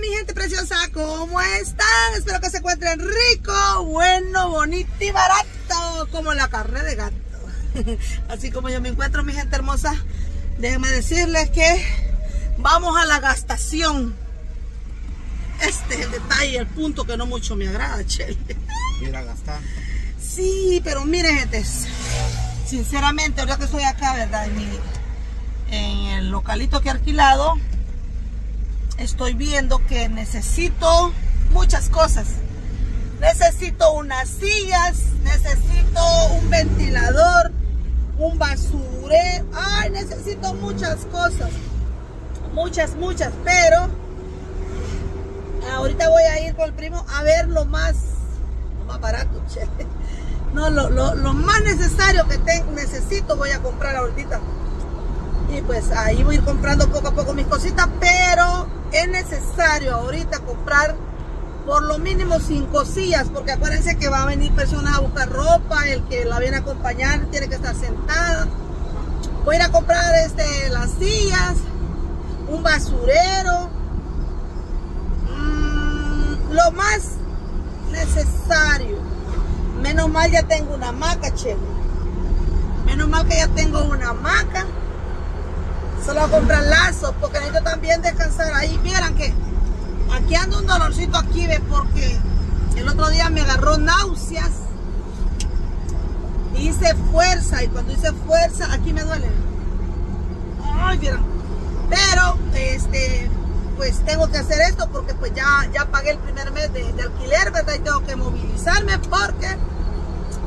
mi gente preciosa, ¿cómo están? Espero que se encuentren rico, bueno, bonito y barato, como la carne de gato. Así como yo me encuentro, mi gente hermosa, déjenme decirles que vamos a la gastación. Este es el detalle, el punto que no mucho me agrada, Chele. Ir a gastar. Sí, pero miren, gente, sinceramente, ahora que estoy acá, ¿verdad? En, mi- en el localito que he alquilado, estoy viendo que necesito muchas cosas. Necesito unas sillas, necesito un ventilador, un basurero. Ay, necesito muchas cosas. Muchas, muchas, pero ahorita voy a ir con el primo a ver lo más, lo más barato, che. No, lo, lo- lo más necesario que tengo, necesito voy a comprar ahorita. Y pues ahí voy a ir comprando poco a poco mis cositas, pero es necesario ahorita comprar por lo mínimo cinco sillas, porque acuérdense que va a venir personas a buscar ropa, el que la viene a acompañar tiene que estar sentada. Voy a ir a comprar este, las sillas, un basurero, mm, lo más necesario. Menos mal ya tengo una hamaca, che. Menos mal que ya tengo una hamaca. Solo comprar lazos porque necesito también descansar ahí. Vieran que aquí ando un dolorcito aquí, ve, porque el otro día me agarró náuseas. Hice fuerza y cuando hice fuerza, aquí me duele. Ay, vieran. Pero, este, pues tengo que hacer esto porque pues ya, ya pagué el primer mes de, de alquiler, ¿verdad? Y tengo que movilizarme porque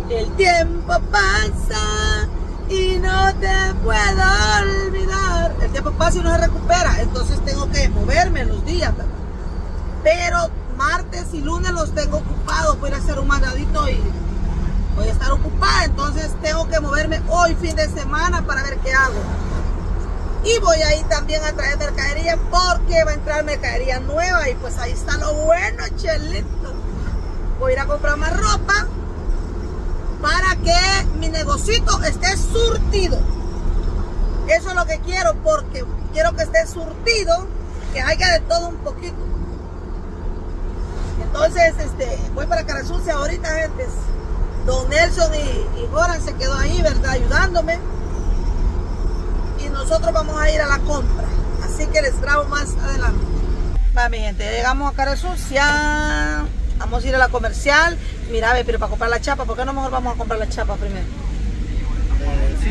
el tiempo pasa y no te puedo olvidar. El tiempo pasa y no se recupera, entonces tengo que moverme en los días. Pero martes y lunes los tengo ocupados, voy a hacer un mandadito y voy a estar ocupada, entonces tengo que moverme hoy fin de semana para ver qué hago. Y voy a ir también a traer mercadería porque va a entrar mercadería nueva y pues ahí está lo bueno, chelito. Voy a ir a comprar más ropa para que mi negocito esté surtido. Eso es lo que quiero porque quiero que esté surtido, que haya de todo un poquito. Entonces, este, voy para Cara Sucia ahorita, gente. Don Nelson y, y Joran se quedó ahí, ¿verdad? Ayudándome y nosotros vamos a ir a la compra. Así que les grabo más adelante. Va, mi gente, llegamos a Cara Sucia. Vamos a ir a la comercial. Mira, ve, pero para comprar la chapa, ¿por qué no mejor vamos a comprar la chapa primero? Eh, sí.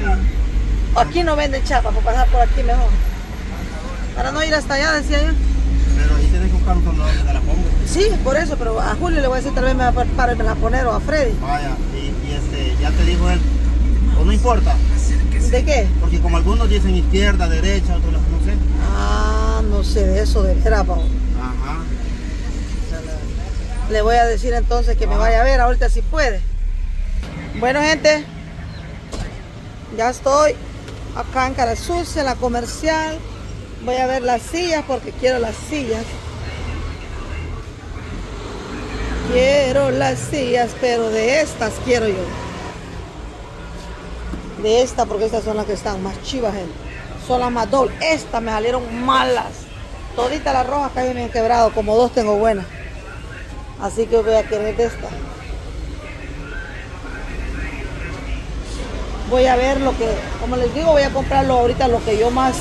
Aquí no venden chapa, por pasar por aquí mejor. Para no ir hasta allá, decía yo. Pero ahí tienes que buscar un tornado donde la pongo. Sí, por eso, pero a Julio le voy a decir tal vez me va a para me la poner o a Freddy. Vaya, y, y este, ya te dijo él. O no importa. ¿De qué? Porque como algunos dicen izquierda, derecha, otros no sé. Ah, no sé de eso, de veras. Le voy a decir entonces que me vaya a ver ahorita si puede. Bueno, gente, ya estoy acá en Cara Sucia, en la comercial. Voy a ver las sillas porque quiero las sillas. Quiero las sillas, pero de estas quiero yo. De esta, porque estas son las que están más chivas, gente. Son las más dobles. Estas me salieron malas. Toditas las rojas que me han quebrado, como dos tengo buenas. Así que voy a querer esta. Voy a ver lo que, como les digo, voy a comprarlo ahorita lo que yo más,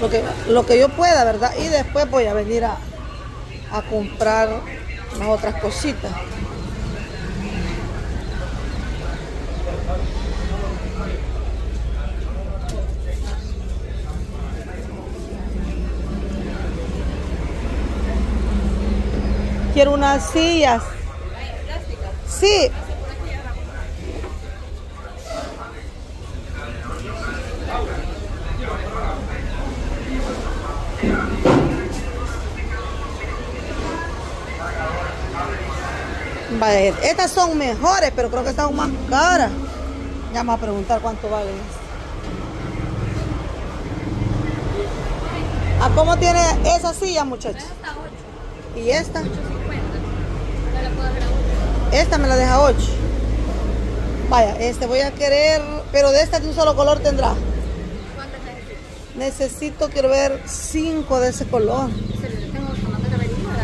lo que, lo que yo pueda, ¿verdad? Y después voy a venir a, a comprar las otras cositas. Quiero unas sillas. Sí. Vaya, estas son mejores, pero creo que están más caras. Ya me voy a preguntar cuánto valen. ¿A cómo tiene esa silla, muchachos? ¿Y esta? Esta me la deja 8. Vaya, este voy a querer, pero de esta de un solo color tendrá. Necesito, quiero ver cinco de ese color.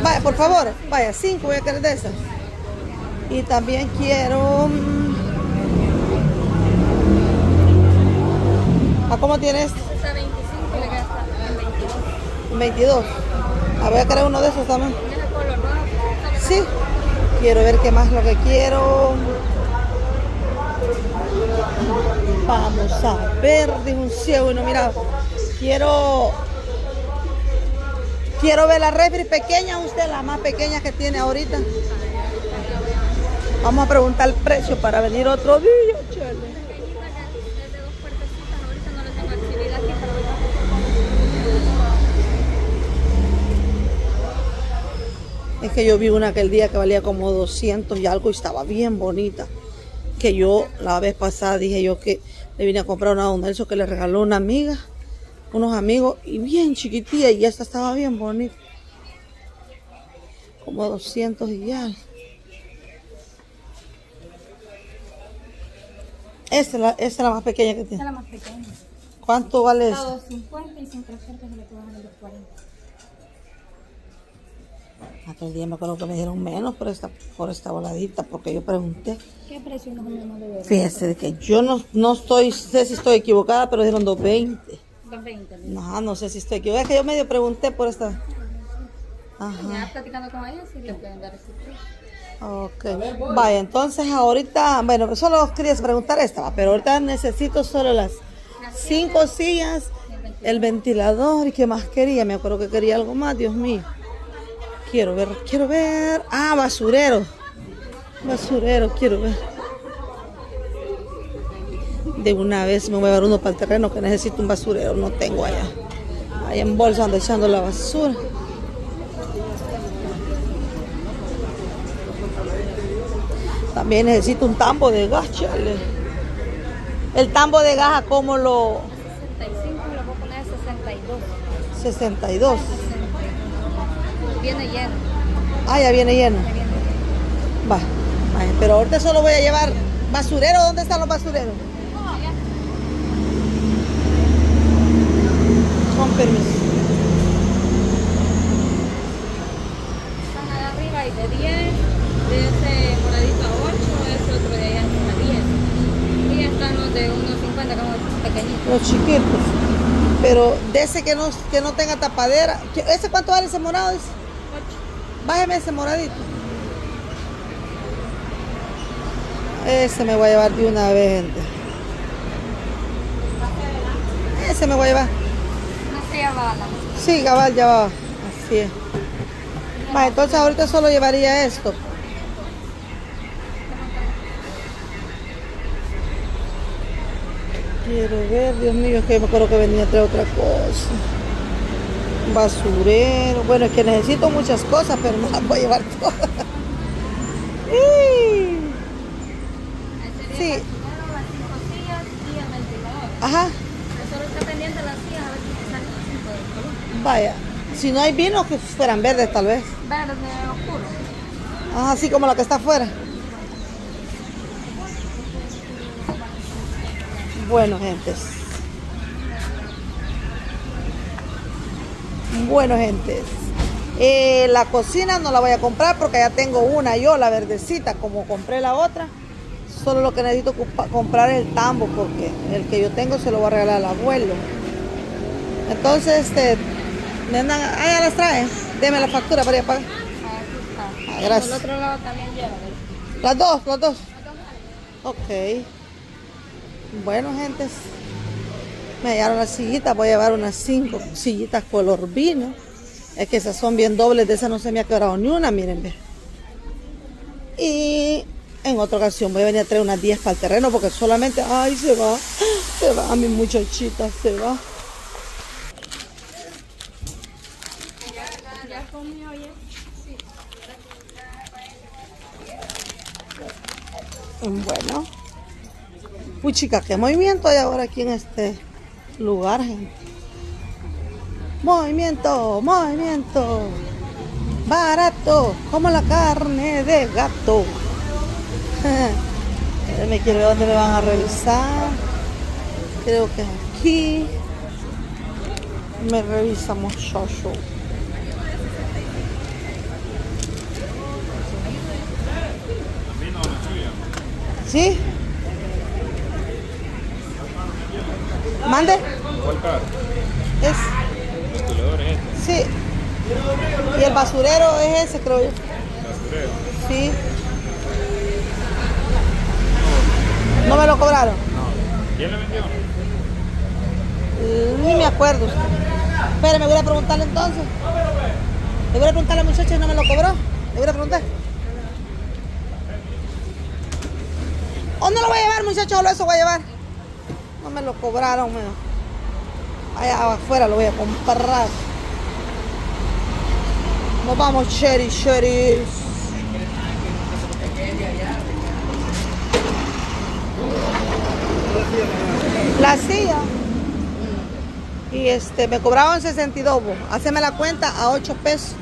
Vaya, por favor, vaya, cinco voy a querer de esas. Y también quiero... mm, ¿A cómo tienes? Está 25 le gasta en 22. 22. Ah, voy a querer uno de esos también. Tiene color rojo. Sí. Quiero ver qué más lo que quiero. Vamos a ver, dijo un ciego no mira. Quiero. Quiero ver la refri pequeña, usted la más pequeña que tiene ahorita. Vamos a preguntar el precio para venir otro día, chele. Pequeñita que es de dos puertecitas. Ahorita no le tengo actividad aquí para ver. Es que yo vi una aquel día que valía como 200 y algo y estaba bien bonita. Que yo la vez pasada dije yo que le vine a comprar una Don Nelson que le regaló una amiga, unos amigos, y bien chiquitilla y esta estaba bien bonita. Como 200 y ya. Esta es, la, esta es la más pequeña que Esta es tiene. la más pequeña. ¿Cuánto vale esa? 250 y sin puertas se le puede los 40. Aquel día me acuerdo que me dieron menos por esta, por esta voladita, porque yo pregunté. ¿Qué precio más o menos de? Fíjese de que yo no, no estoy, sé si estoy equivocada, pero dijeron 220. 220. ¿no? No, sé si estoy equivocada. Es que yo medio pregunté por esta. Ajá. Ya platicando con ellos sí le pueden dar ese. Ok. Vaya, entonces ahorita, bueno, solo quería preguntar esta, pero ahorita necesito solo las cinco sillas, el ventilador y qué más quería. Me acuerdo que quería algo más, Dios mío. Quiero ver, quiero ver. Ah, basurero. Basurero, quiero ver. De una vez me voy a llevar uno para el terreno que necesito un basurero. No tengo allá. Allá en bolsa ando echando la basura. También necesito un tambo de gas, chale. El tambo de gas, ¿a ¿cómo lo...? 65 le voy a poner 62. 62. Viene lleno. Ah, ya viene lleno. ya viene lleno. Va. Pero ahorita solo voy a llevar basurero. ¿Dónde están los basureros? Con permiso. Están allá arriba y de 10, de ese moradito a 8, ese otro de allá a 10. Y están los de unos 50 como pequeñitos. Los chiquitos. Pero de ese que no, que no tenga tapadera. ¿Qué- ¿Ese cuánto vale ese morado? 8. Bájeme ese moradito. Ese me voy a llevar de una vez, gente. Ese me voy a llevar. Sí, cabal, ya va. Así es. Entonces ahorita solo llevaría esto. Quiero ver, Dios mío, es que me acuerdo que venía a otra cosa. Basurero. Bueno, es que necesito muchas cosas, pero no las voy a llevar todas. Sí. Sí. las 5 sillas y el ventilador. Ajá, Solo está pendiente de las sillas a ver si salen las 5 del color. vaya. Si no hay vino, que fueran verdes tal vez. Verde oscuro. Ajá, así como la que está afuera. Bueno, gentes. Bueno, gentes. Eh, la cocina no la voy a comprar porque ya tengo una yo, la verdecita, como compré la otra. Solo lo que necesito comprar es el tambo porque el que yo tengo se lo voy a regalar al abuelo. Entonces, este, nena, ah, ya las trae. Deme la factura para ir a pagar. Ah, gracias. Otro lado también. Las dos, las dos. Ok. Bueno, gentes. Me hallaron las sillitas. Voy a llevar unas cinco sillitas color vino. Es que esas son bien dobles. De esas no se me ha quebrado ni una, miren. ve. Y en otra ocasión voy a venir a traer unas 10 para el terreno porque solamente... Ay, se va. Se va, mi muchachita, se va. Bueno. Uy, chica, qué movimiento hay ahora aquí en este lugar, gente. Movimiento, movimiento. Barato, como la carne de gato. me quiero ver dónde me van a revisar. Creo que es aquí. Me revisamos muchacho. ¿Sí? ¿Mande? ¿Cuál carro? Es, El es este, sí. Y el basurero es ese, creo yo. basurero. Sí. ¿No me lo cobraron? No. ¿Quién le vendió? Ni me acuerdo. Espérame, voy a preguntarle entonces. Le voy a preguntar a la muchacha si no me lo cobró. Le voy a preguntar. ¿O no lo voy a llevar, muchachos? Solo eso voy a llevar. Me lo cobraron. Allá afuera lo voy a comprar. Nos vamos, Cherry, Cherry. La silla. Y este, me cobraban 62. bo. Haceme la cuenta a 8 pesos.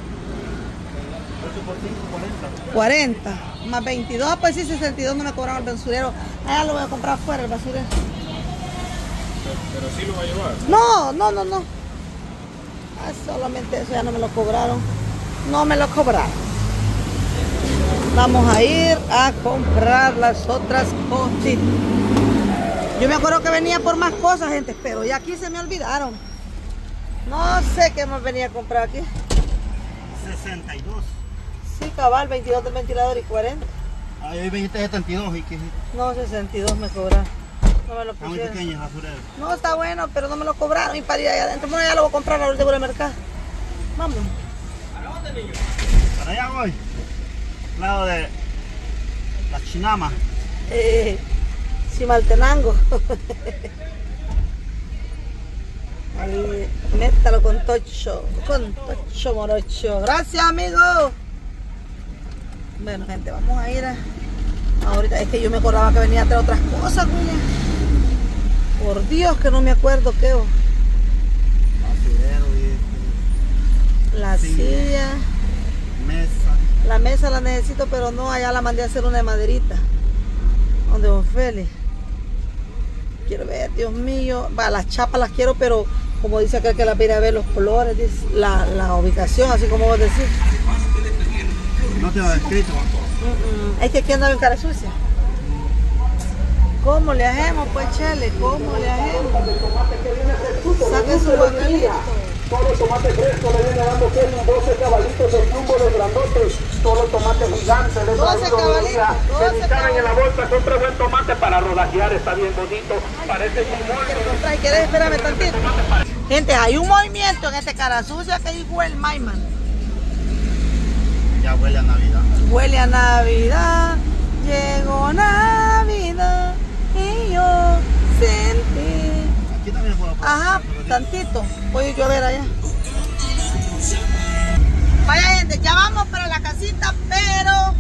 40. Más 22, pues sí, 62 no me cobraron el basurero. Allá lo voy a comprar afuera el basurero. Pero, sí lo va a llevar. No, no, no, no. Ah, solamente eso ya no me lo cobraron. No me lo cobraron. Vamos a ir a comprar las otras cositas. Yo me acuerdo que venía por más cosas, gente, pero ya aquí se me olvidaron. No sé qué más venía a comprar aquí. 62. Sí, cabal, 22 del ventilador y 40. Ahí me dijiste 72 y que No, 62 me cobraron. No me lo está muy basurero. No, está bueno, pero no me lo cobraron y para ir allá adentro. Bueno, ya lo voy a comprar ahorita por el mercado. Vamos. Para allá voy. Al lado de la chinama. Eh, Chimaltenango. Ahí, métalo con tocho, con tocho morocho. Gracias, amigo. Bueno, gente, vamos a ir a... Ahorita, es que yo me acordaba que venía a traer otras cosas, cuña. Por Dios que no me acuerdo qué. y La Sí. silla. mesa. La mesa la necesito, pero no, allá la mandé a hacer una de maderita. Donde Don Félix. Quiero ver, Dios mío. Va, las chapas las quiero, pero como dice aquel que las viene a ver los colores, dice, la, la ubicación, así como vos decís. No te lo he escrito. Es que aquí andaba en cara sucia. ¿Cómo le hacemos, pues, Chele? ¿Cómo le hacemos? Saque su guacalito. Solo tomate fresco le viene dando que 12 cabalitos el jumbo de grandotes. Solo tomate gigante le 12 traído cabalitos, día. 12 Se en la bolsa, compra buen tomate para rodajear, está bien bonito. Parece comprar, ¿Quieres esperarme tantito? Gente, hay un movimiento en este cara sucia que dijo el Maiman. Ya huele a Navidad. Huele a Navidad, llegó Navidad sentí. Aquí también puedo poner. Ajá, tantito. Voy yo a ver allá. Vaya gente, ya vamos para la casita, pero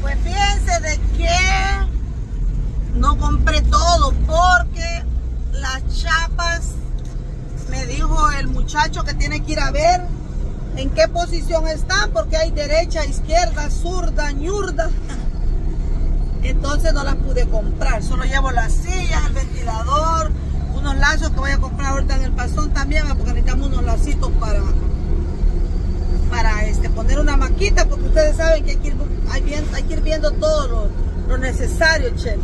pues fíjense de que no compré todo porque las chapas me dijo el muchacho que tiene que ir a ver en qué posición están porque hay derecha, izquierda, zurda, ñurda. Entonces no las pude comprar, solo llevo las sillas, el ventilador, unos lazos que voy a comprar ahorita en el pasón también, porque necesitamos unos lacitos para para este, poner una maquita, porque ustedes saben que hay que ir, viendo todo lo, lo necesario, Chele.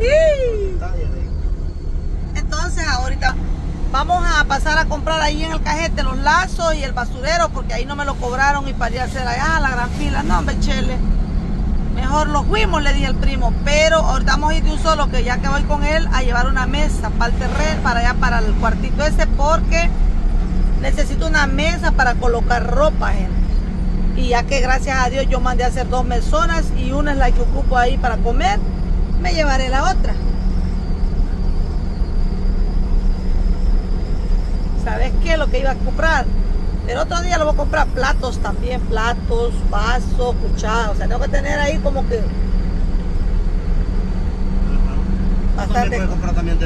Entonces ahorita vamos a pasar a comprar ahí en el cajete los lazos y el basurero porque ahí no me lo cobraron y para ir a hacer allá la gran fila. No, hombre, chele. Mejor los fuimos, le dije al primo. Pero ahorita vamos ir de un solo que ya que voy con él a llevar una mesa para el terreno, para allá, para el cuartito ese porque necesito una mesa para colocar ropa, gente. Y ya que gracias a Dios yo mandé a hacer dos mesonas y una es la que ocupo ahí para comer, me llevaré la otra. ¿Sabes qué? Lo que iba a comprar. El otro día lo voy a comprar platos también, platos, vasos, cucharas. O sea, tengo que tener ahí como que Ajá. Bastante. Puedes comprar también.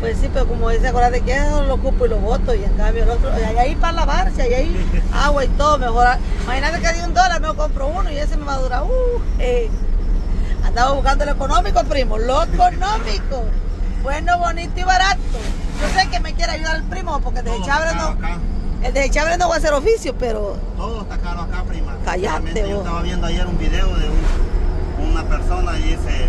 Pues sí, pero como dice, acuérdate que eso lo ocupo y lo boto y en cambio el otro, y hay ahí para lavarse, hay ahí agua y todo, mejor. Imagínate que de un dólar me compro uno y ese me va a durar. Uh, eh. Andaba buscando lo económico, primo, lo económico. Bueno, bonito y barato. Yo sé que me quiere ayudar el primo porque el Todo desechable está no, el desechable no va a hacer oficio, pero Todo está caro acá, prima. Realmente Yo estaba viendo ayer un video de un, una persona y dice,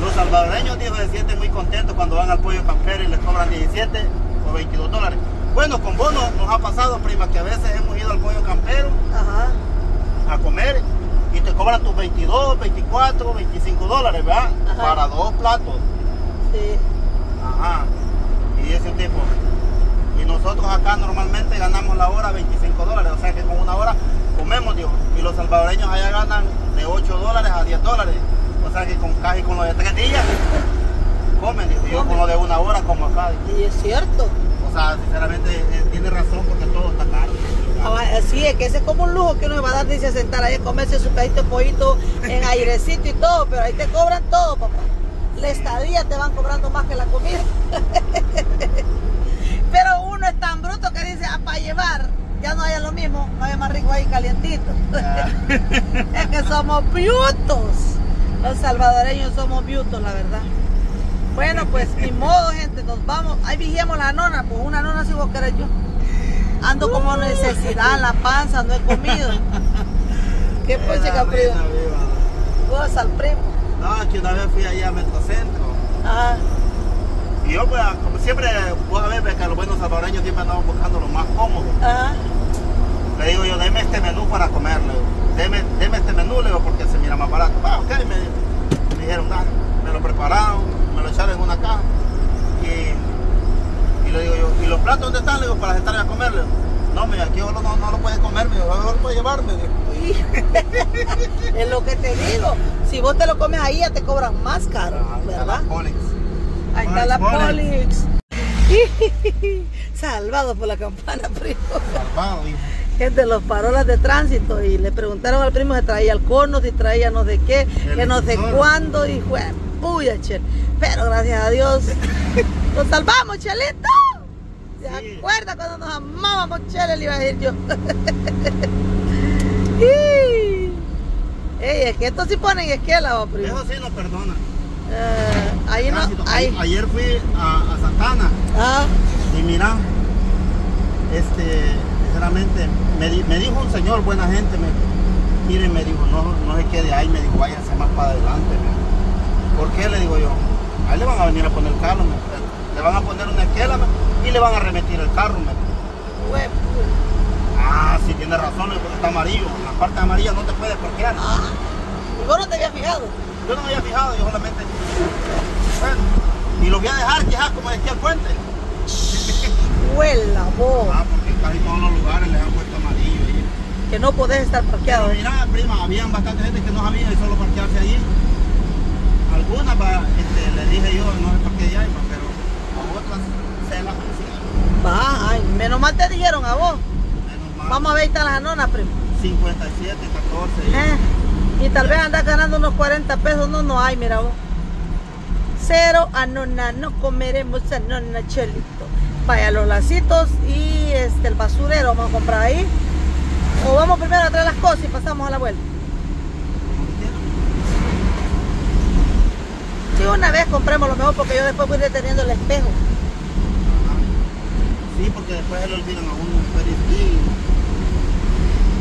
los salvadoreños dijo, se sienten muy contentos cuando van al pollo campero y les cobran 17 o 22 dólares. Bueno, con vos no- nos ha pasado, prima, que a veces hemos ido al pollo campero Ajá. a comer y te cobran tus 22, 24, 25 dólares, ¿verdad? Ajá. Para dos platos. Sí. Ajá. Y ese tipo. Y nosotros acá normalmente ganamos la hora 25 dólares, o sea que con una hora comemos, Dios. Y los salvadoreños allá ganan de 8 dólares a 10 dólares. O sea que con casi con lo de 3 días comen, Dios. Y yo con lo de una hora como acá. Dios. Y es cierto. O sea, sinceramente eh, tiene razón porque todo está caro. Ah, Sí, es que ese es como un lujo que uno va a dar, dice, sentar ahí a comerse su pedito pollito en airecito y todo, pero ahí te cobran todo, papá. La estadía te van cobrando más que la comida. Que dice, ah, para llevar, ya no haya lo mismo, no haya más rico ahí calientito. es que somos brutos. Los salvadoreños somos brutos, la verdad. Bueno, pues ni modo, gente, nos vamos. Ahí vigíamos la nona, pues una nona si vos querés yo. Ando como necesidad la panza, no he comido. ¿Qué pues, chica primo? Vos al primo. No, que una vez fui allá a Metrocentro. Ajá. Y yo, pues, como siempre, vos sabés ves que los buenos salvadoreños siempre andamos buscando lo más cómodo. Ajá. Le digo yo, deme este menú para comer, le digo. Deme, deme este menú, le digo, porque se mira más barato. Ah, ok, me, me dijeron, nada. Me lo prepararon, me lo echaron en una caja. Y, y le digo yo, ¿y los platos dónde están? Le digo, para sentarme a comer. Le digo, no, me aquí no, no, no lo puedes comer, me lo puedes llevar, me dijo. Es lo que te digo. Si vos te lo comes ahí, ya te cobran más caro, ¿verdad? Ahí está la. Polix. Salvado por la campana, primo. Salvado, hijo. Gente, los parolas de tránsito y le preguntaron al primo si traía el cono, si traía no sé qué, El que no sé cuándo, y fue puya, chel. Pero gracias a Dios, nos salvamos, chelito. ¿Se Sí. acuerda cuando nos amábamos, chele? Le iba a decir yo. Ey, es que estos sí ponen esquela, primo. Eso sí nos perdona. Eh, ahí no, ahí. Ayer fui a, a Santana. Ah, Y mira, este, sinceramente, me, di- me dijo un señor, buena gente, me, mire, me dijo, no, no se quede ahí, me dijo, váyase más para adelante. me. ¿Por qué? Le digo yo, ahí le van a venir a poner el carro, me- le van a poner una esquela y le van a remitir el carro. me dijo. hue- Ah, sí, tiene razón, digo, está amarillo, en la parte amarilla no te puedes parquear. ah. Y vos no te habías fijado. Yo no me había fijado, yo solamente, bueno, y lo voy a dejar ya como decía el puente. Huela vos, Ah, porque casi todos los lugares les han puesto amarillo. ahí. que no podés estar parqueado. Pero mira, prima, habían bastante gente que no sabía y solo parquearse allí. Algunas, este, le dije yo, no sé por qué ya, pero a otras se las. Va, ay, menos mal te dijeron a vos. Menos mal. Vamos a ver están las anonas, primo. 57, 14. y- Eh, Y tal vez andas ganando unos 40 pesos. No, no hay, mira vos. Cero anona, no comeremos anona, chelito. Vaya, los lacitos y este, el basurero vamos a comprar ahí. O vamos primero a traer las cosas y pasamos a la vuelta. Sí, una vez compremos lo mejor porque yo después voy deteniendo el espejo. Sí, porque después se le olvidan a uno.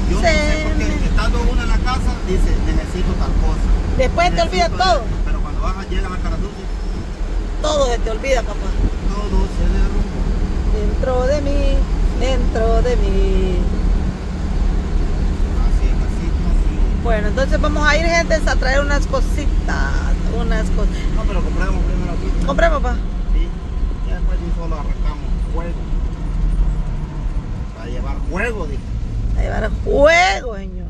Yo no sé Se por qué, me- estando uno en la casa, dice, necesito tal cosa. Después te olvida todo. Pero cuando bajas, llegan a Carasusi, Todo se te olvida, papá. todo se derrumba. Dentro de mí, dentro de mí. Así, así, así. Bueno, entonces vamos a ir, gente, a traer unas cositas. Unas cosas. No, pero compramos primero aquí. Compré, papá. Sí, ya después de solo arrancamos juego. Para llevar juego, dije. A llevar juego, señor.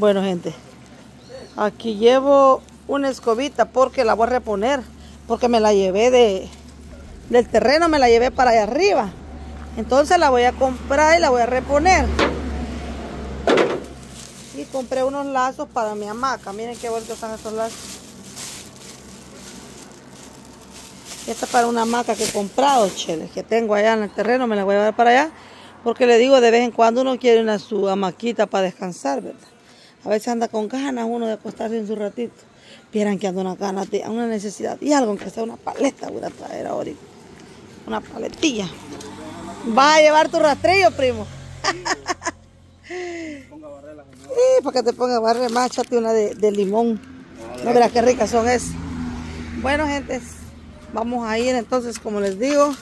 Bueno, gente. Aquí llevo una escobita porque la voy a reponer. Porque me la llevé de, del terreno, me la llevé para allá arriba. Entonces la voy a comprar y la voy a reponer. Y compré unos lazos para mi hamaca. Miren qué bonitos están estos lazos. Esta es para una hamaca que he comprado, cheles, que tengo allá en el terreno, me la voy a llevar para allá. Porque le digo, de vez en cuando uno quiere una su hamaquita para descansar, ¿verdad? A veces anda con ganas uno de acostarse en su ratito. Vieran que anda una ganas de una necesidad y algo, aunque sea una paleta, voy a traer ahorita. Una paletilla. Va a llevar tu rastrillo, primo. Y para que te ponga a barrer más, una de, de limón. No verás qué ricas son esas. Bueno, gente, vamos a ir entonces, como les digo,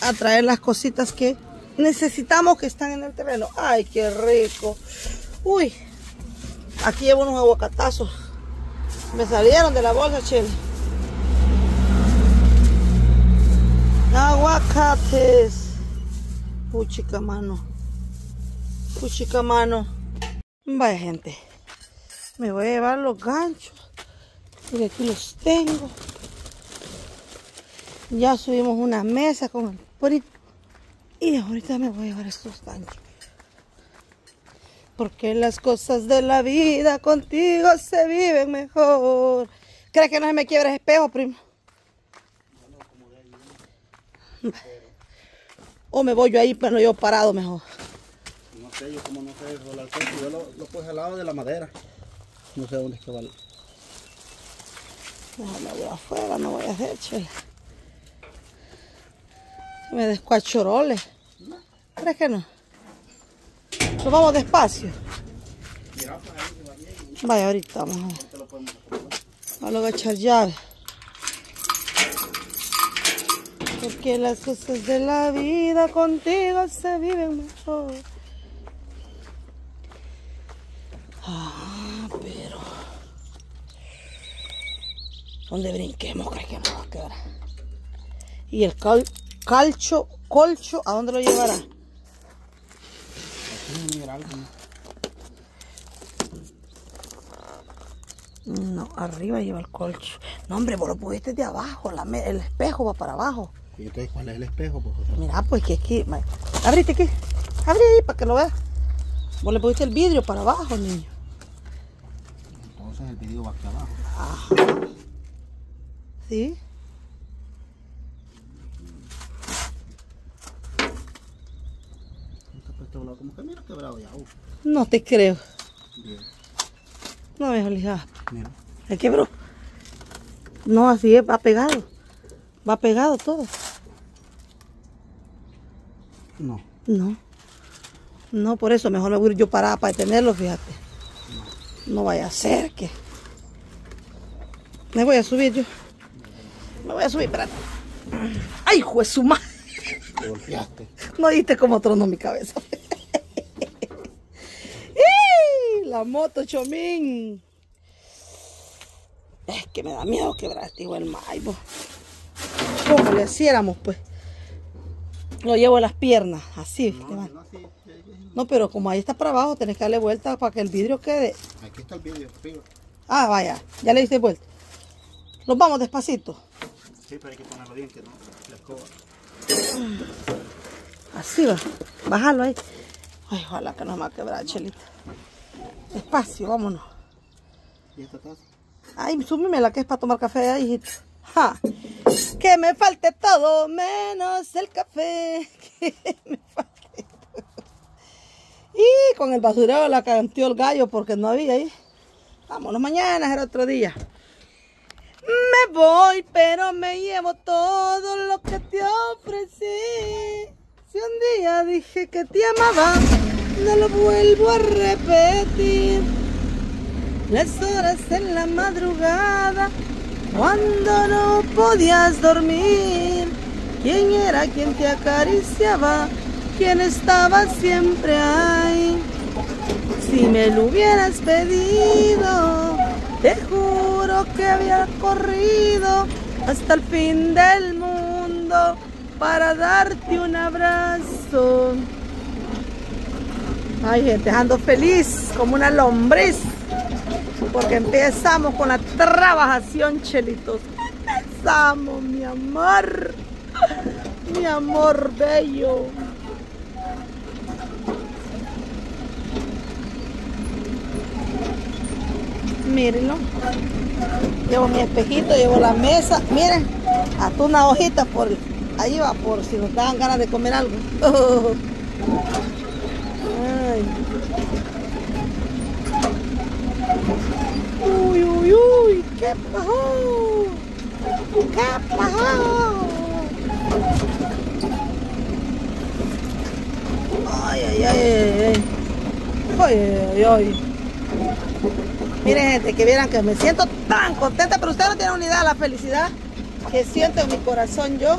a traer las cositas que necesitamos que están en el terreno. Ay, qué rico. Uy, aquí llevo unos aguacatazos. Me salieron de la bolsa, chile. Aguacates. Puchica mano. Puchica mano. Vaya gente. Me voy a llevar los ganchos. Porque aquí los tengo. Ya subimos una mesa con el pori- Y ahorita me voy a llevar estos ganchos. Porque las cosas de la vida contigo se viven mejor. ¿Crees que no se me quiebra ese espejo, primo? O me voy yo ahí, pero yo parado mejor. No sé, yo como no sé queso, yo lo, lo puse al lado de la madera. No sé dónde es que va. el- Déjame voy afuera, no voy a hacer, chela. Se me descuachorole. ¿Crees que no? Nos vamos despacio. Vaya, ahorita vamos a ver. Vamos a echar llave. Porque las cosas de la vida contigo se viven mejor. Ah, pero... Donde brinquemos, crees que nos va a quedar. Y el cal- calcho, colcho, ¿a dónde lo llevará? Algo, ¿no? Arriba lleva el colcho. No, hombre, vos lo pusiste de abajo, la el espejo va para abajo. Y entonces, ¿cuál es el espejo? Pues, o sea, Mira, pues que aquí, abrite aquí, abre ahí para que lo veas. Vos le pusiste el vidrio para abajo, niño. entonces el video va aquí abajo. ¿Sí? Está puesto doblado, como que mira quebrado ya. Uf, No te creo. bien. No me olijas. Mira. Se quebró. No, así es, va pegado. Va pegado todo. No. No. No, por eso mejor me voy a ir yo parada para detenerlo, fíjate. No vaya a ser que. Me voy a subir yo. Me voy a subir, espérate. ¡Ay, juez su madre! Te golpeaste. No viste cómo tronó mi cabeza. La moto, chomín. Es que me da miedo quebrar este hijo del maibo. ¿Cómo le hiciéramos, pues? Lo llevo en las piernas, así. levanta. No, sí, sí, sí. No, pero como ahí está para abajo, tenés que darle vuelta para que el vidrio quede. Aquí está el vídeo, arriba. Ah, vaya, ya le diste vuelta. Nos vamos despacito. Sí, pero hay que ponerlo bien, que no la escoba. Así va. Bájalo ahí. Ay, ojalá que no me va a quebrar, chelita. Despacio, vámonos. ¿Y esta taza? Ay, súbeme la que es para tomar café ahí, hijito. Ja. Que me falte todo menos el café. Que me falte todo. Y con el basurero la canteó el gallo porque no había ahí. Vámonos mañana, era otro día. Me voy, pero me llevo todo lo que te ofrecí. Si un día dije que te amaba, no lo vuelvo a repetir. Las horas en la madrugada, cuando no podías dormir. ¿Quién era quien te acariciaba? ¿Quién estaba siempre ahí? Si me lo hubieras pedido, te juro que había corrido hasta el fin del mundo para darte un abrazo. Ay, gente, ando feliz como una lombriz. Porque empezamos con la trabajación, chelitos. Empezamos, mi amor. Mi amor bello. Mírenlo. Llevo mi espejito, llevo la mesa. Miren, hasta una hojita por ahí va, por si nos dan ganas de comer algo. Ay. Uy, uy, uy, ¿qué pasó? ¿Qué pasó? Ay, ay, ay, ay, ay. Uy, uy. Miren, gente, que vieran que me siento tan contenta, pero ustedes no tienen de la felicidad que siento en mi corazón yo.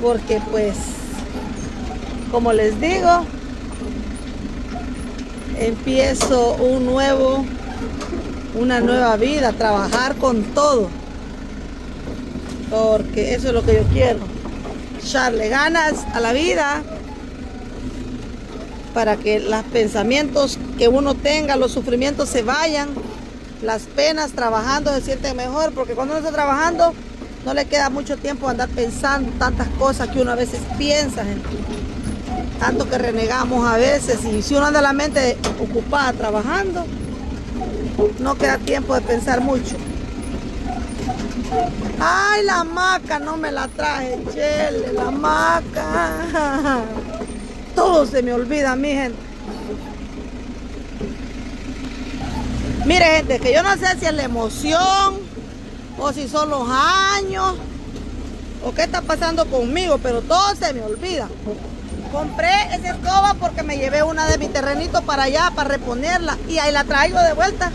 Porque pues, como les digo, empiezo un nuevo, una nueva vida, trabajar con todo. Porque eso es lo que yo quiero. Echarle ganas a la vida para que los pensamientos que uno tenga, los sufrimientos se vayan, las penas trabajando se sienten mejor, porque cuando uno está trabajando no le queda mucho tiempo andar pensando tantas cosas que uno a veces piensa. Tanto que renegamos a veces, y si uno anda la mente ocupada trabajando, no queda tiempo de pensar mucho. Ay, la maca, no me la traje, chele, la maca. Todo se me olvida, mi gente. Mire, gente, que yo no sé si es la emoción o si son los años o qué está pasando conmigo, pero todo se me olvida. Compré esa escoba porque me llevé una de mi terrenito para allá para reponerla y ahí la traigo de vuelta.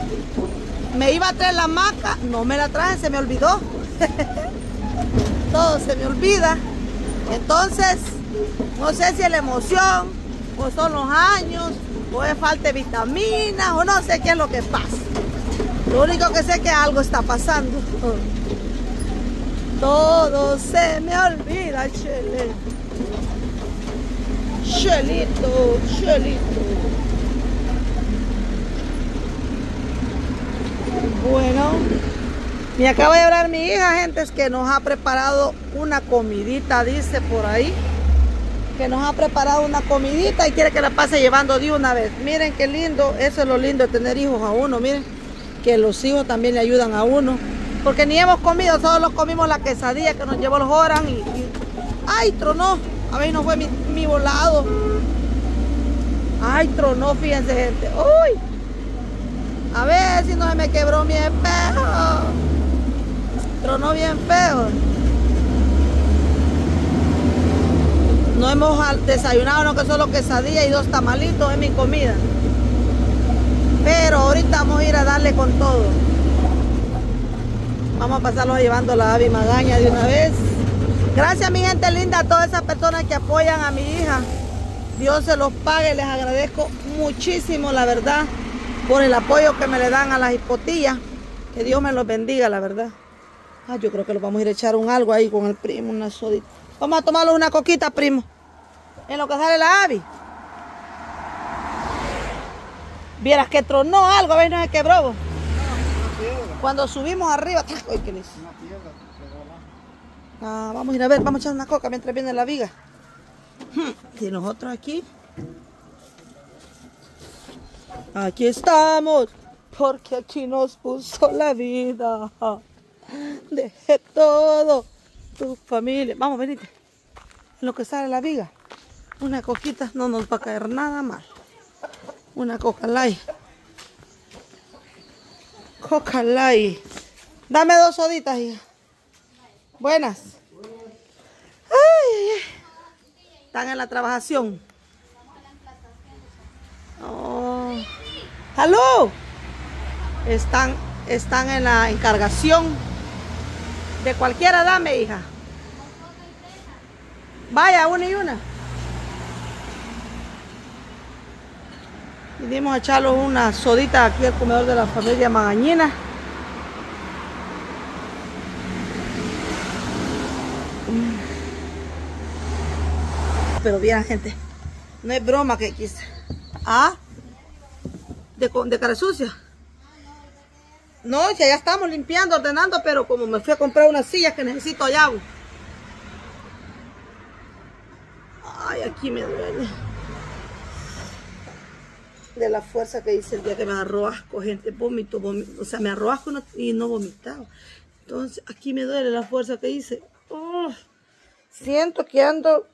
Me iba a traer la maca, no me la traje, se me olvidó. todo se me olvida. Entonces, no sé si es la emoción o son los años o es falta de vitaminas o no sé qué es lo que pasa. Lo único que sé es que algo está pasando. Todo se me olvida, Chele. Chelito, Chelito. Bueno, me acaba de hablar mi hija, gente, es que nos ha preparado una comidita, dice por ahí. Que nos ha preparado una comidita y quiere que la pase llevando de una vez. Miren qué lindo, eso es lo lindo de tener hijos a uno, miren. Que los hijos también le ayudan a uno. Porque ni hemos comido, solo comimos la quesadilla que nos llevó los Joran y, y... ¡Ay, tronó! A ver, no fue mi, mi volado. ¡Ay, tronó! Fíjense, gente. ¡Uy! A ver si no se me quebró mi espejo. Tronó bien feo. No hemos desayunado, no que solo quesadilla y dos tamalitos es mi comida. Pero ahorita vamos a ir a darle con todo. Vamos a pasarlo llevando la Avi Magaña de una vez. Gracias mi gente linda, a todas esas personas que apoyan a mi hija. Dios se los pague, les agradezco muchísimo, la verdad, por el apoyo que me le dan a las hipotillas. Que Dios me los bendiga, la verdad. Ah, yo creo que lo vamos a ir a echar un algo ahí con el primo, una sodita. Vamos a tomarlo una coquita, primo. En lo que sale la Avi. Vieras que tronó algo, a ver, no se quebró. Cuando subimos arriba, ¡ay, qué liso! Ah, vamos a ir a ver, vamos a echar una coca mientras viene la viga. Y nosotros aquí. Aquí estamos, porque aquí nos puso la vida. Deje todo, tu familia. Vamos, venite. En lo que sale la viga. Una coquita no nos va a caer nada mal. Una coca light. Coca light. Dame dos soditas, hija. Buenas. Ay, ay, ay. Están en la trabajación. Oh. ¡Aló! Están, están en la encargación. De cualquiera dame, hija. Vaya, una y una. Vinimos a echarle una sodita aquí al comedor de la familia Magañina. Pero bien, gente, no es broma que quise. ¿Ah? ¿De, de cara sucia? No, ya, ya estamos limpiando, ordenando, pero como me fui a comprar unas sillas que necesito allá. Ay, aquí me duele. De la fuerza que hice el día que me agarró gente. Vómito, vómito. O sea, me agarró asco y no, y no vomitaba. Entonces, aquí me duele la fuerza que hice. Oh, siento que ando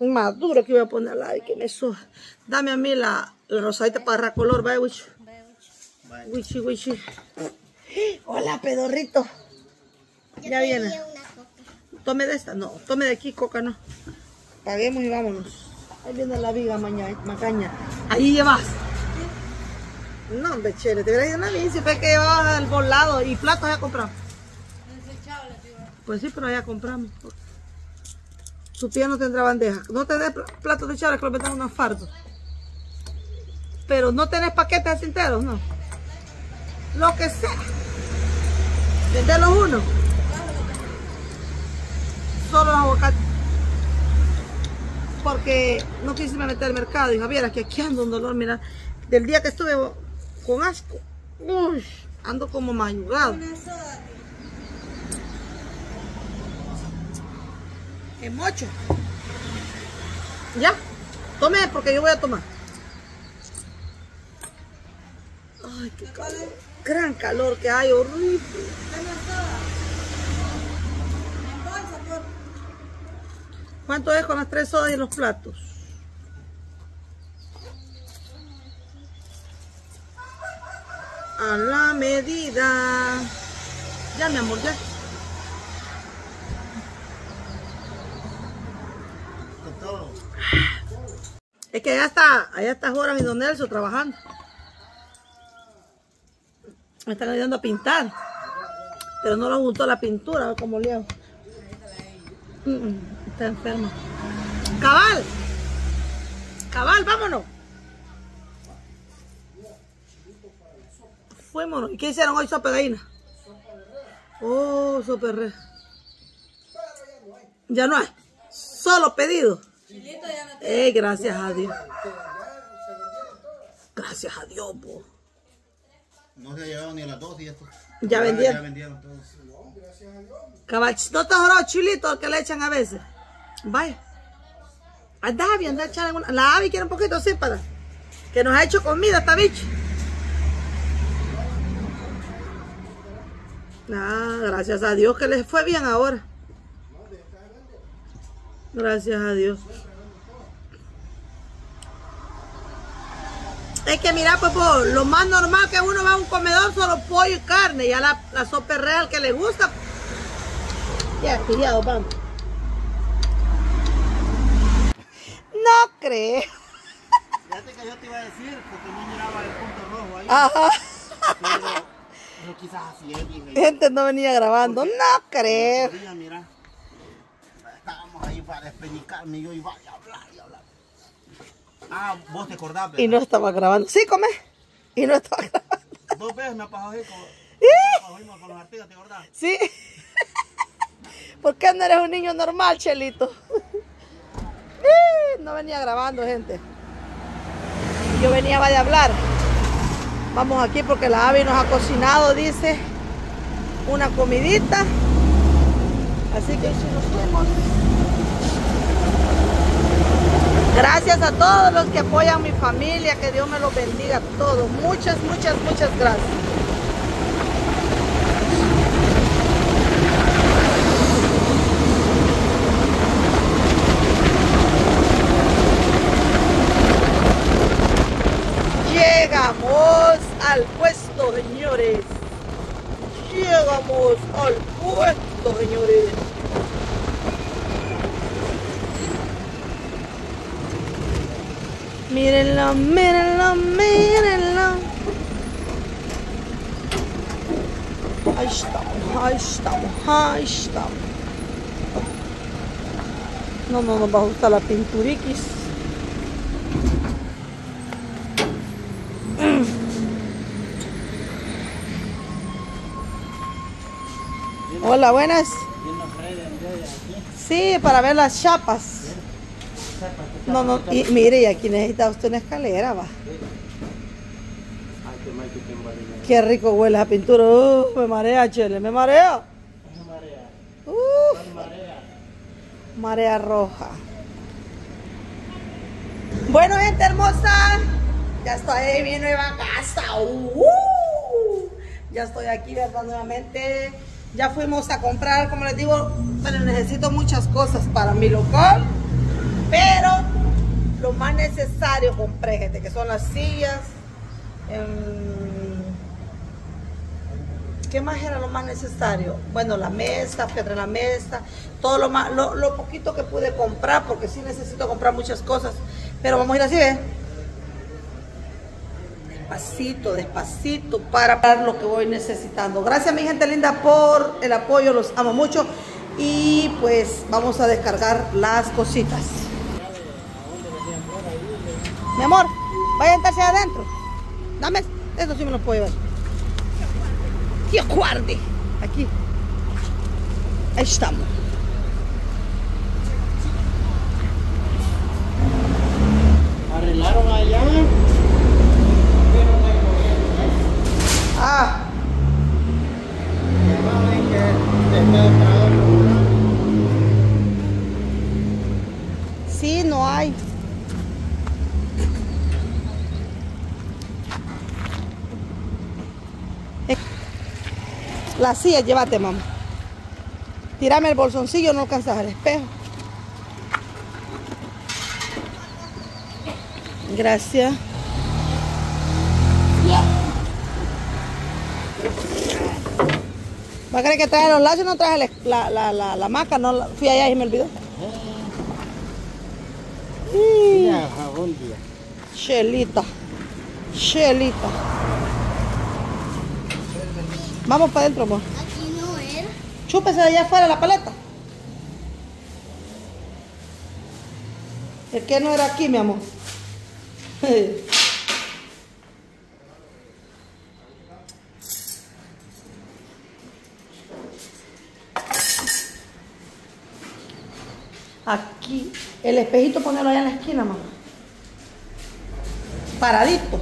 más duro que voy a poner la que me suba. Dame a mí la, la rosadita para color, vaya, wichi. Wichi, wichi. Hola, pedorrito. Ya viene. Tome de esta, no, tome de aquí, coca no. Paguemos y vámonos. Ahí viene la viga mañana, macaña. Ahí llevas. No, hombre, chele, te hubiera ido a mí si fue que llevabas al volado y platos ya compramos. Pues sí, pero ya compramos. Su tía no tendrá bandeja. No tenés pl- platos de chavales que lo metan en unos fardos. Pero no tenés paquetes de tinteros, no. Lo que sea. Vendelos uno. Solo los aguacates. Porque no quise meter al mercado. Y Javier, que aquí ando un dolor, mira. Del día que estuve con asco. Uy, ando como mayugado. Es mocho. Ya. Tome porque yo voy a tomar. Ay, qué calor. Gran calor que hay, horrible. ¿Cuánto es con las tres sodas y los platos? A la medida. Ya, mi amor, ya. Con todo. Es que allá está, allá está Joran y Don Nelson trabajando. Me están ayudando a pintar. Pero no lo juntó la pintura, a ver cómo le hago. Mm, está enfermo. Cabal. Cabal, vámonos. Fuémonos. ¿Y qué hicieron hoy, sopa gallina? Oh, sopa res. Ya no hay. Solo pedido. Eh, gracias a Dios. Gracias a Dios, po. No se ha llegado ni a las dos y esto. Ya vendieron. Ya vendieron todos. Cabal, ¿no te chilito que le echan a veces? Vaya. Anda, Abby, anda a echarle una. La Abby quiere un poquito así para. Que nos ha hecho comida esta bicha. Ah, gracias a Dios que les fue bien ahora. Gracias a Dios. Es que mira, pues, po, lo más normal que uno va a un comedor solo pollo y carne. Ya la, la sopa real que le gusta. Ya, cuidado, vamos. No creo. Fíjate que yo te iba a decir, porque no miraba el punto rojo ahí. Ajá. Pero, pero quizás así es, dije. Gente no venía grabando. No creo. Mira, ahí para despeñicarme y yo iba a hablar y hablar. Ah, vos te acordás, Y no ¿verdad? estaba grabando. Sí, come. Y no estaba grabando. Dos veces me ha pasado ahí con, pasamos con los artistas, ¿te acordás? Sí. ¿Por qué no eres un niño normal, Chelito? Eh, No venía grabando, gente. Yo venía va de hablar. Vamos aquí porque la Avi nos ha cocinado, dice, una comidita. Así que si nos fuimos. Gracias a todos los que apoyan mi familia, que Dios me los bendiga a todos. Muchas, muchas, muchas gracias. Llegamos al puesto, señores. Llegamos al puesto, señores. Mírenlo, mírenlo, mírenlo. Ahí estamos, ahí estamos, ahí estamos. No, no nos va a gustar la pinturiquis. Hola, buenas. Sí, para ver las chapas. No, no, y mire, y aquí necesita usted una escalera, va. Qué rico huele la pintura. Uh, me marea, chele, me marea. Uf. Marea roja. Bueno, gente hermosa, ya estoy en mi nueva casa. Uh, ya estoy aquí, ¿verdad? Nuevamente. Ya fuimos a comprar, como les digo, pero necesito muchas cosas para mi local. Pero lo más necesario compré, gente, que son las sillas. em, ¿Qué más era lo más necesario? Bueno, la mesa, fui la mesa, todo lo más, lo, poquito que pude comprar, porque sí necesito comprar muchas cosas. Pero vamos a ir así, ¿ves? despacito, despacito para dar lo que voy necesitando. Gracias mi gente linda por el apoyo, los amo mucho y pues vamos a descargar las cositas. Mi amor, vaya a sentarse adentro. Dame, esto sí me lo puedo llevar. Tío, guarde. Aquí. Ahí estamos. Arreglaron allá. Ah, sí, no hay. La silla, llévate, mamá. Tírame el bolsoncillo, no alcanzas el espejo. Gracias. ¿Va a creer que traje los lazos no traje la, la, la, la, maca? No, fui allá y me olvidó. Ya, jabón. Chelita. Chelita. Vamos para adentro, amor. Aquí no era. Chúpese de allá afuera la paleta. El que no era aquí, mi amor. Aquí, el espejito ponerlo allá en la esquina, mamá. Paradito.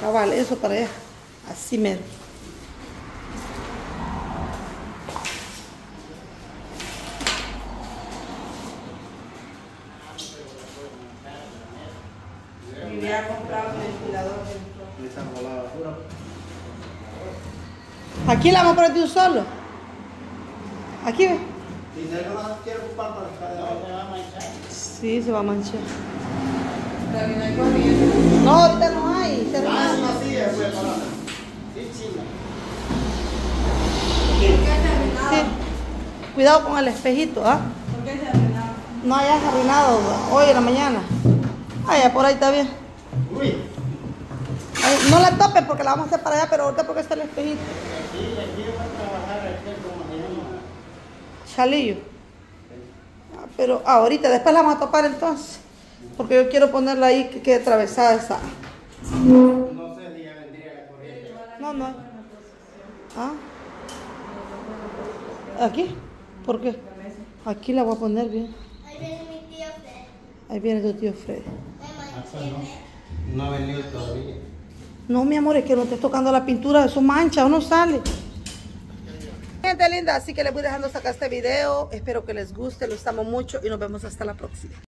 Cabal, eso para allá. Así mero. Me voy a comprar un ventilador. Aquí la vamos a poner de un solo. Aquí ve. No ocupar para estar se va a manchar. Sí, se va a manchar. No, ahorita no hay. Cuidado con el espejito, ¿ah? No hayas arruinado hoy en la mañana. Ah, ya por ahí está bien. Uy. No la topes porque la vamos a hacer para allá, pero ahorita porque está el espejito. Chalillo. Ah, pero ahorita, después la vamos a topar entonces. Porque yo quiero ponerla ahí que quede atravesada esa. No sé si ya vendría la corriente. No, no. ¿Ah? ¿Aquí? ¿Por qué? Aquí la voy a poner bien. Ahí viene mi tío Fred. Ahí viene tu tío Freddy. No ha venido todavía. No, mi amor, es que no estés tocando la pintura, eso mancha o no sale. Gente linda, así que les voy dejando sacar este video. Espero que les guste, los amo mucho y nos vemos hasta la próxima.